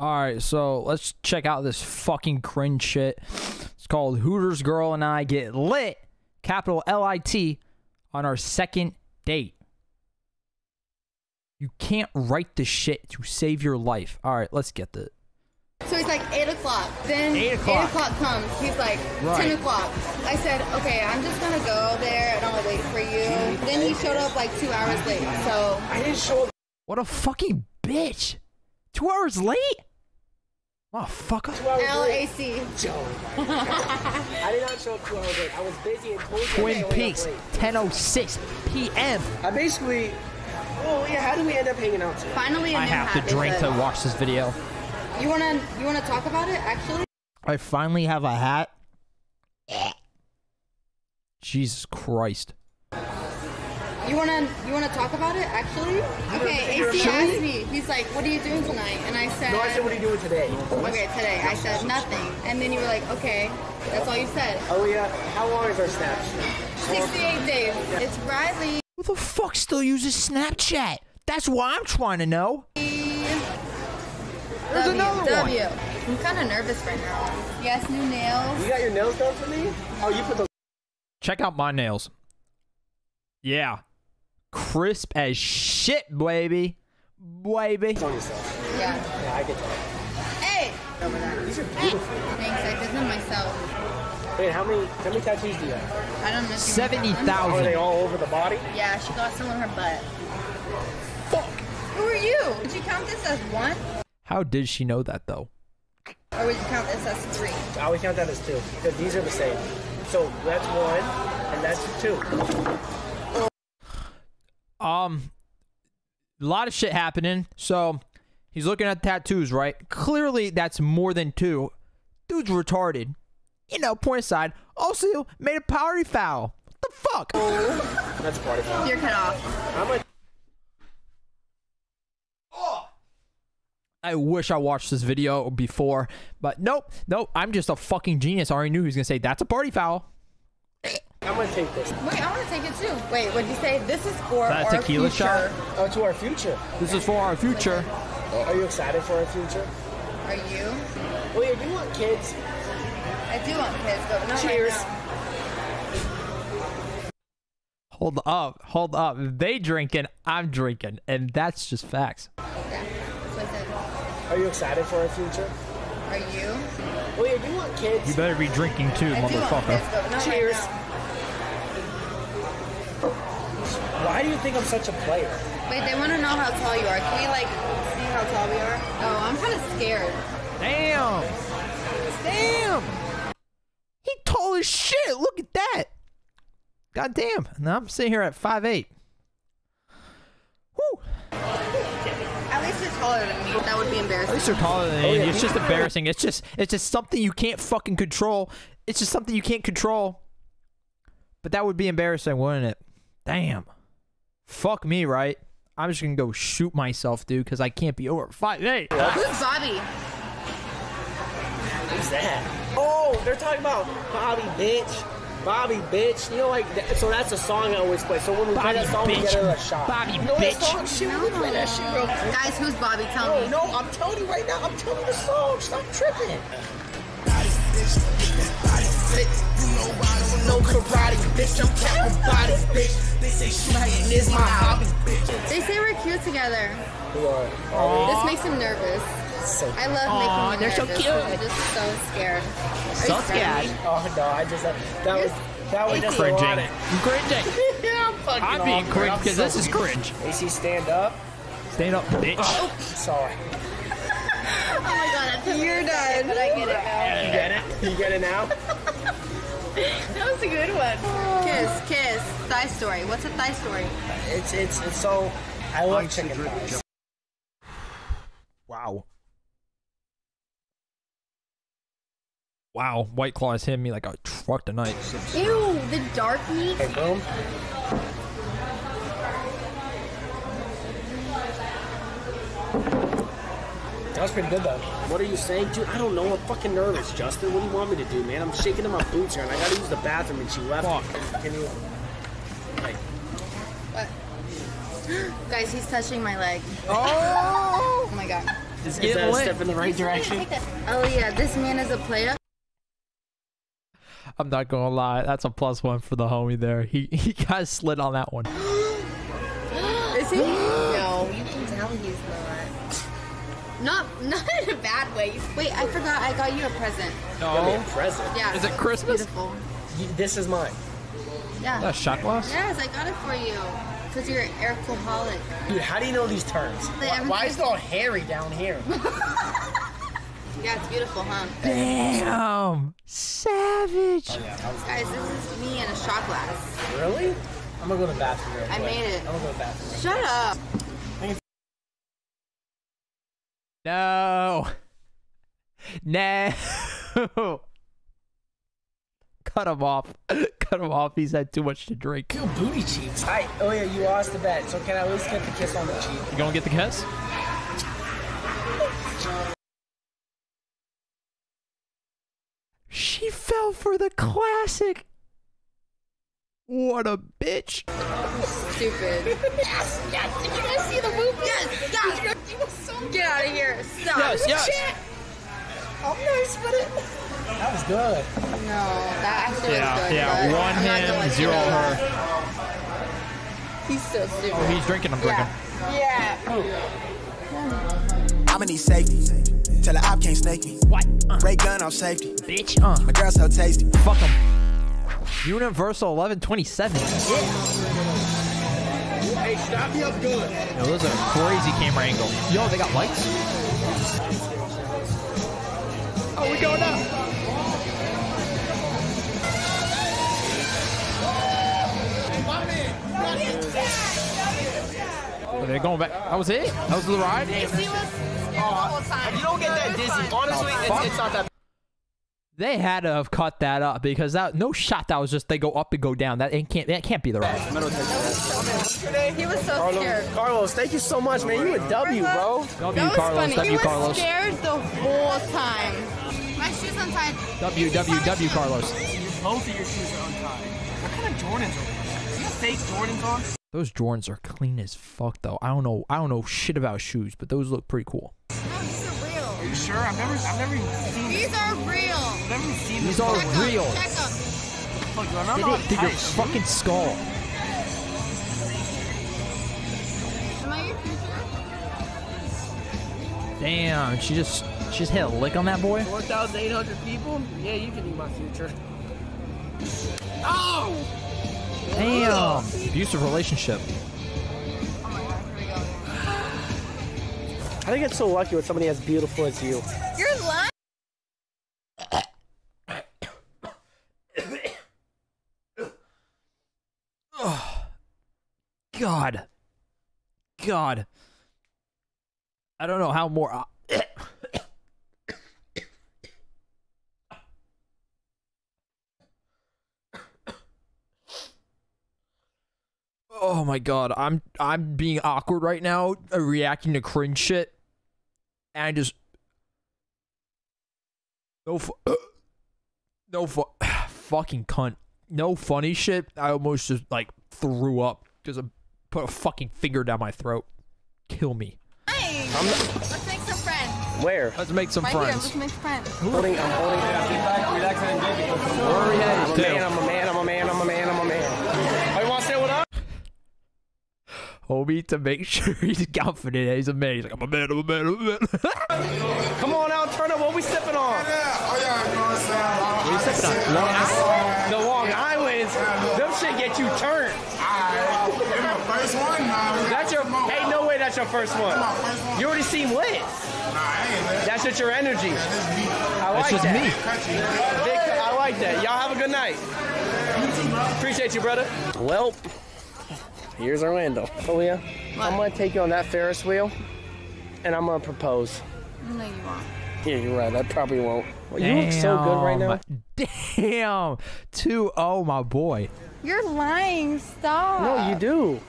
All right, so let's check out this fucking cringe shit. It's called Hooters Girl and I Get Lit, capital L I T, on our second date. You can't write this shit to save your life. All right, let's get the. So he's like, 8 o'clock. Then Eight o'clock. comes. He's like, Right. 10 o'clock. I said, okay, I'm just going to go there and I'll wait for you. Then he showed up like two hours late. So I didn't show up What a fucking bitch! Two hours late? Motherfucker. two hours late. LAC. Joe. I did not show up two hours late. I was busy and told you Twin Peaks, 10.06 p.m. I basically. Well, yeah. How do we end up hanging out today? Finally, a I new I have to drink to watch this video. You wanna you wanna talk about it? Actually, I finally have a hat. Jesus Christ. You wanna you wanna talk about it? Actually, okay. AC asked me. He's like, "What are you doing tonight?" And I said, No, I said, what are you doing today? "Okay, today." I said nothing, and then you were like, "Okay." That's all you said. Oh yeah. How long is our snap? 68 days. It's Riley. Who the fuck still uses Snapchat? That's what I'm trying to know. There's W, another W. one. I'm kind of nervous right now. Yes, new nails. You got your nails done for me? Oh, you put those. Check out my nails. Yeah. Crisp as shit, baby. Baby. on yourself. Yeah. Yeah, I get that. Hey. Over there. These are beautiful. Thanks. I did them myself. Wait, how many how many tattoos do you have? I don't know. if you want that one. 70,000. Are they all over the body? Yeah, she got some on her butt. Fuck. Who are you? Did you count this as one, How did she know that though? or would you count this as three? I always count that as two because these are the same. So that's one and that's two. Um, a lot of shit happening. So he's looking at tattoos, right? Clearly, that's more than two. Dude's retarded. You know, point aside. Also, made a party foul. What the fuck? That's a party foul. You're cut off. How much? I wish I watched this video before, but nope, nope. I'm just a fucking genius. I already knew he was gonna say that's a party foul. I'm gonna take this. Wait, I want to take it too. Wait, what did you say? This is for That our tequila future. shot? Oh, to our future. This is for our future. Are you excited for our future? Are you? Well, yeah, you want kids. I do want kids, but not Cheers. right now. Hold up, hold up. They drinking, I'm drinking, and that's just facts. Yeah, that's what I said. Are you excited for our future? Are you? Well, yeah, you want kids. You better be drinking too, I do want motherfucker. kids, but not Cheers. right now. Why do you think I'm such a player? Wait, they want to know how tall you are. Can we like see how tall we are? Oh, I'm kind of scared. Damn. Damn. He tall as shit. Look at that. God damn. Now I'm sitting here at 5'8. Woo. At least you're taller than me. That would be embarrassing. At least you're taller than Oh, me. yeah, It's just embarrassing. It's just it's just something you can't fucking control. It's just something you can't control. But that would be embarrassing, wouldn't it? Damn. Fuck me, right? I'm just gonna go shoot myself, dude, because I can't be over five 5'8. Who's Bobby? Who's that? Oh, they're talking about Bobby, bitch. Bobby, bitch. You know, like, th- so that's a song I always play. So when we Bobby, play that song, we bitch. get her a shot. Bobby, you know bitch. that song? Shit, we play that shit real quick. Guys, who's Bobby? Tell No, me. no, I'm telling you right now. I'm telling you the song. Stop tripping. No karate, bitch. I'm capping bodies, bitch. They say shooting is my hobby, bitch. They say we're cute together. Who are? Are This makes him nervous. So I love Aw, making they're so cute. I'm just so scared. Are So scared. Oh no, I just uh, that was that was just Cringing. I'm cringing. yeah, I'm fucking. I'm being cringe because so- this is cringe. AC, stand up. Stand up, bitch. Sorry. Oh my god, that's You're done. But I get it now. You get it? You get it now? That was a good one. Kiss, kiss. Thigh story. What's a thigh story? It's it's it's so. I love chicken thighs. Wow. Wow, White Claws hit me like a truck tonight. Ew, the dark meat. Hey, boom. Was pretty good though. What are you saying, dude? I don't know. I'm fucking nervous, Justin. What do you want me to do, man? I'm shaking in my boots here, and I gotta use the bathroom, and she left. Fuck. Can you? Like, What? Guys, he's touching my leg. Oh! Oh my god. Is, Get is that a step in the right direction? Oh yeah, this man is a player. I'm not gonna lie, that's a plus one for the homie there. He he got slid on that one. Is he? no, you can tell he's not. Not, not in a bad way. Wait, I forgot. I got you a present. Got me a No. present. Yeah. Is it Christmas? Beautiful. You- This is mine. Yeah. That shot glass? Yes, I got it for you. Cause you're an alcoholic. Dude, how do you know these terms? Why, why is it all hairy down here? Yeah, it's beautiful, huh? Damn, savage. Oh, Guys, this is me in a shot glass. Really? I'm gonna go to the bathroom real I made it. I'm gonna go to the bathroom. Shut up. No. No. Cut him off. Cut him off. He's had too much to drink. Feel booty cheeks. Hi. Oh yeah, you lost the bet. So can I at least get the kiss on the cheek? You gonna get the kiss? She fell for the classic. What a bitch. Stupid. yes, yes. Did you guys see the move? Yes, yes. I'm nice it. That was good. No, that actually Yeah, was good. yeah, but one I'm him, gonna zero her. He's so stupid. Oh, he's drinking, I'm drinking. Yeah. Yeah. I'ma need safety. Tell the op can't snake me. What? Uh, Ray gun off safety. bitch. Uh, My girl so tasty. fuck him. Universal 1127. Yeah. Hey, stop me up good. Yo, those are crazy camera angle. Yo, they got lights? Oh, we going up. Oh, they're going back. That was it? That was the ride? He was scared the whole time. You don't get that dizzy. Honestly, it's, it's not that. They had to have cut that up because that no shot that was just they go up and go down. That it can't that can't be the right. He was so Carlos, scared. Carlos, thank you so much, man. You a W, bro. W That was Carlos, funny. W he was Carlos. scared the whole time. My shoes untied. W W W Carlos. Both of your shoes are untied. What kind of Jordans are these? You fake Jordans on? Those Jordans are clean as fuck though. I don't know I don't know shit about shoes, but those look pretty cool. No, these are real. Are you sure? I've never, I've never even seen These are real. These are Check 'em, real. Check 'em. Look, do I not They know did to to your fucking skull. Am I your future? Damn, she just she just hit a lick on that boy. 4,800 people? Yeah, you can be my future. Oh! Damn, abusive relationship. Oh my god, here we go. I think it's so lucky with somebody as beautiful as you. You're lying. God, God. I don't know how more. Oh my god, I'm I'm being awkward right now, uh, reacting to cringe shit, and I just no fu- no fu- fucking cunt, no funny shit. I almost just like threw up because I put a fucking finger down my throat. Kill me. Lying. Let's make some friends. Where? Let's make some Right here, friends. let's make friends. Holding, I'm holding. Where are we headed I'm a to? man, I'm a man, I'm a man, I'm a man, I'm a man. Oh, you want to say what up? Homie, to make sure he's confident. He's a man. He's like, I'm a man. I'm a man. I'm a man. Come on out, turn up. What we sipping on? Oh yeah, you know what I'm saying? What are you sipping on? Long Island? The Long Islands. Them shit get you turned. Alright, it's my first one. Nah, we That's your. Hey, no way. That's your first one. my first one. You already seem lit. Nah, I ain't lit. That's just your energy. That's me. I like That's just that. me. Big, I like that. Y'all have a good night. Appreciate you, brother. Well, here's Orlando. Oh yeah, I'm gonna take you on that Ferris wheel, and I'm gonna propose. No, you won't. Yeah, you're right. I probably won't. Well, you look so good right now. Damn. 2 0, my boy. You're lying. Stop. No, you do.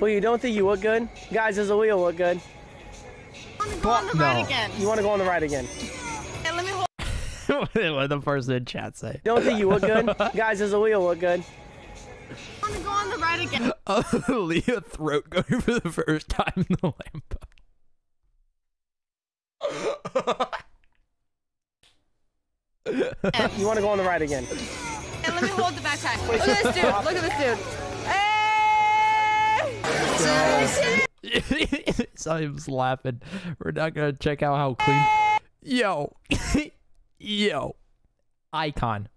Well, you don't think you look good? Guys, does the wheel look good? I want to go on the Fuck ride no. again. You want to go on the ride again? Hey, let me hold. what did the person in chat say? Don't think you look good? Guys, does the wheel look good? I want to go on the ride again. Oh, Leah throat going for the first time in the Lambo. You want to go on the ride again? And let me hold the backpack. Look at this dude. Look at this dude. Hey! so I was laughing. We're not gonna check out how clean. Yo, yo, icon.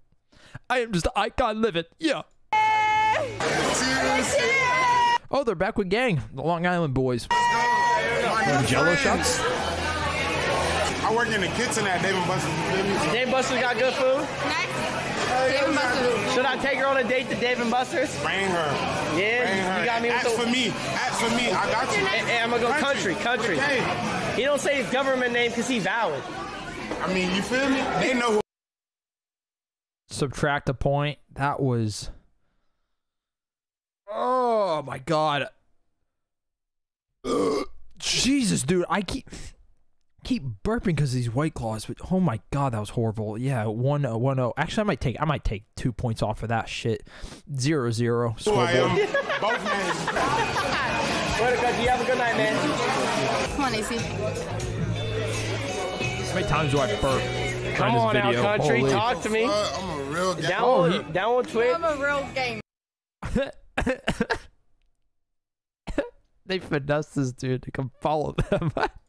I am just icon living. Yeah. Oh, they're back with gang, the Long Island boys. Jello shots. I work in the kitchen at Dave and Buster's. Dave Buster's got good food. Next. Dave and Buster's. Should I take her on a date to Dave and Buster's? Bring her. Bring Yeah, her. you got me with Ask the. for me. Ask for me. I got you. Hey, hey, I'm gonna go country, country. Okay. He don't say his government name because he valid. I mean, you feel me? They know who Subtract a point. That was. Oh my god. Jesus, dude, I keep keep burping because of these white claws. But oh my god, that was horrible. Yeah, one oh one oh. Actually, I might take I might take two points off of that shit. Zero zero. who I Scoreboard. am. Both names. Later, country. You have a good night, man. Come on, AC. How many times do I burp? Come this on out, country. Holy- Talk to me. Uh, I'm a real guy. Download, download Twitch. I'm a real game. they finessed this dude to come follow them.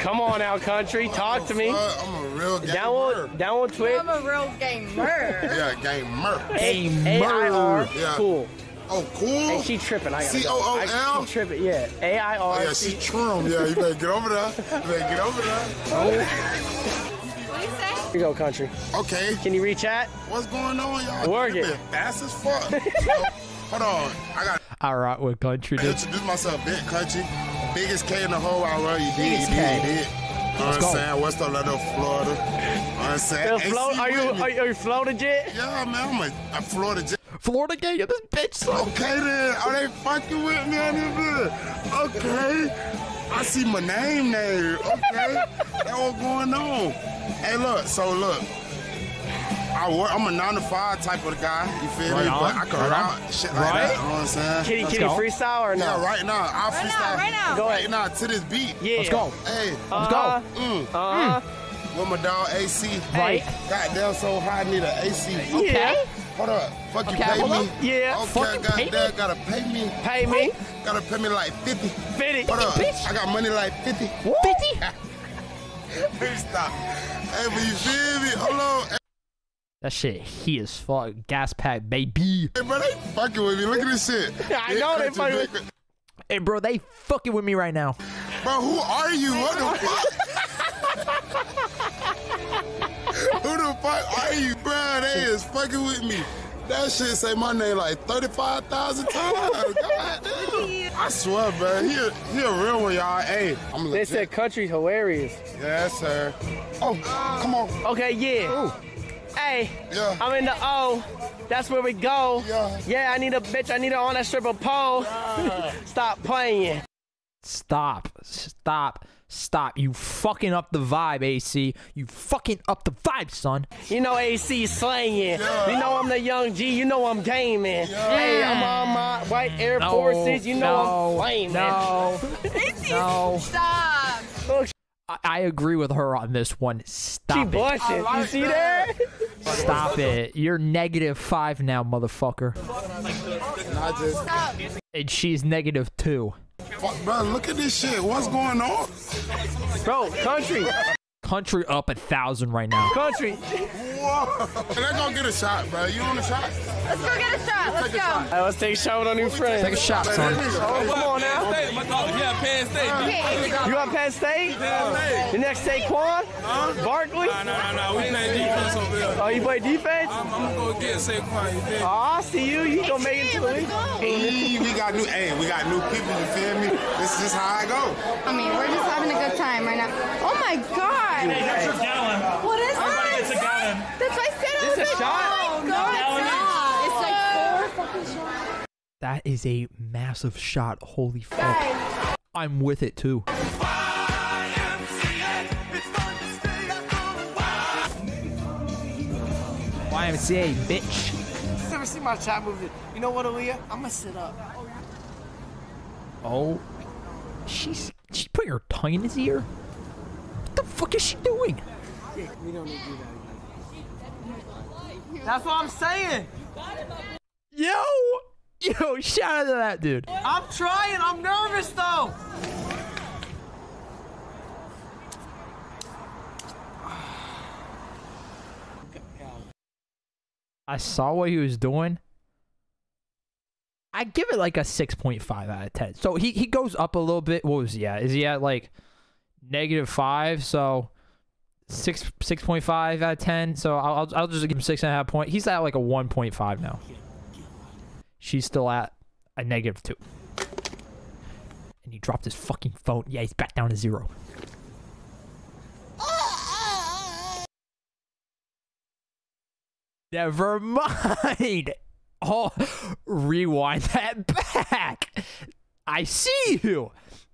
Come on out, country. Talk to me. I'm a real guy. down download Twitch. I'm a real gamer. Yeah, game murk. A I R. Yeah. Cool. Oh, cool. Hey, she tripping. I gotta go. She tripping. Yeah. A I R. Oh, yeah, she trim. Yeah, you better get over there. You better get over there. Oh. What do you say? Here you go, country. Okay. Can you reach out? What's going on, y'all? Work You it. been Fast as fuck. Hold on. I got All right, we're country to dude. introduce myself. Big country. Biggest K in the whole wide world. You did. You did. You did. You know what I'm saying? West Orlando, Florida. You know what I'm saying? Yo, AC float, are you are, you- are you floated yet? Yeah, man. I'm a, a Florida jet. Florida gay, yeah, this bitch. Son. Okay then, are they fucking with me on this bit? Okay. I see my name there. Okay. that what going on. Hey look, so look. I work, I'm a nine to five type of guy, you feel Right me? on, But I can right rock on. shit like Right? that, you know what I'm saying? Can you, Let's can you freestyle or no? Yeah, right now. I'll Right now, right now. Go Right ahead. now to this beat. Yeah. Let's go. Hey, Let's go. mm, Uh, with my dog AC. Right. Goddamn so hot, I need an AC. Yeah. Hold up. Fuck you Okay, pay hold me. up. Yeah. Okay, Fucking pay goddamn, me? gotta pay me. Pay me. Gotta pay me like 50. 50. Hold up. bitch. I got money like 50. 50? Hey, stop. Hey, but you feel me? Hold on. Hey, That shit, he is fuck. Gas pack, baby. Hey, bro, they fucking with me. Look at this shit. I know they fucking with- big- Hey, bro, they fucking with me right now. Bro, who are you? What the fuck? who the fuck are you, bro? They is fucking with me. That shit say my name like 35,000 times. God damn. I swear, bro. He a, he a real one, y'all. Hey, I'm legit. They said country's hilarious. Yes, sir. Oh, come on. Okay, yeah. Hey, Yeah. I'm in the O. That's where we go. Yeah. Yeah, I need a bitch. I need her on that stripper pole. Stop playing. Stop. Stop. Stop. You fucking up the vibe, AC. You fucking up the vibe, son. You know AC slaying. You know I'm the young G. You know I'm gaming. Hey, I'm on my white Air No, Forces. You know I'm no, flaming. No. no. Stop. I, I agree with her on this one. she Stop it. blushing. You see that? Stop it. You're negative five now, motherfucker. I just, And she's negative two. fuck, bro, look at this shit. What's going on? Bro, country. Country up a thousand right now. Country. Whoa. Let's go get a shot, bro. You want a shot? Let's go get a shot. Let's Take a go. shot. Hey, let's take a shot with our new friend. Take a shot, son. Oh, come on now. Yeah, Penn State. You got Penn State? The next Saquon? Barkley? No, no, no, no. We play defense over here. Oh, you play defense? I'm, I'm gonna go get Saquon. You feel me? Oh, I see you. You gonna make it to the league? Hey, we got new, hey, we got new people. You feel me? This is how I go. I mean, we're just Oh my god. That's your gallon. What is Everybody this? gets a gallon. That's why I said I was a like, shot? Oh my god. It's like four fucking shots. That is a massive shot. Holy fuck. I'm with it too. YMCA, bitch. Never seen my chat movie. You know what, Aaliyah? I'm gonna sit up. Oh. She's she's putting her tongue in his ear? Fuck is she doing? We don't need to do that That's what I'm saying. Yo, yo, shout out to that dude. I'm trying. I'm nervous though. I saw what he was doing. I give it like a 6.5 out of 10. So he, he goes up a little bit. What was he at? Is he at like negative 5? So 6 6.5 out of 10. So I'll, I'll, just give him 6.5 point. He's at like a 1.5 now. She's still at a negative 2. And he dropped his fucking phone. Yeah, he's back down to 0. Never mind. Oh, rewind that back. I see you.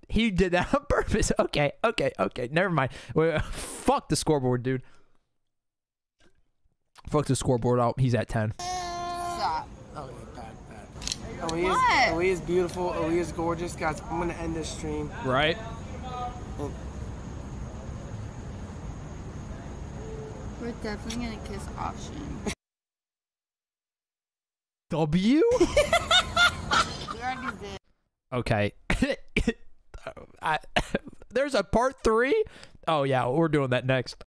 He did that on purpose. Okay, okay, okay. Never mind. Wait, fuck the scoreboard, dude. Fuck the scoreboard out. He's at 10. Stop. Oh, yeah, bad, bad. Aaliyah's, What? Aaliyah's beautiful. Aaliyah's gorgeous. Guys, I'm gonna end this stream. Right? We're definitely gonna kiss option. W? We already did. Okay. I, there's a part three? Oh, yeah, we're doing that next.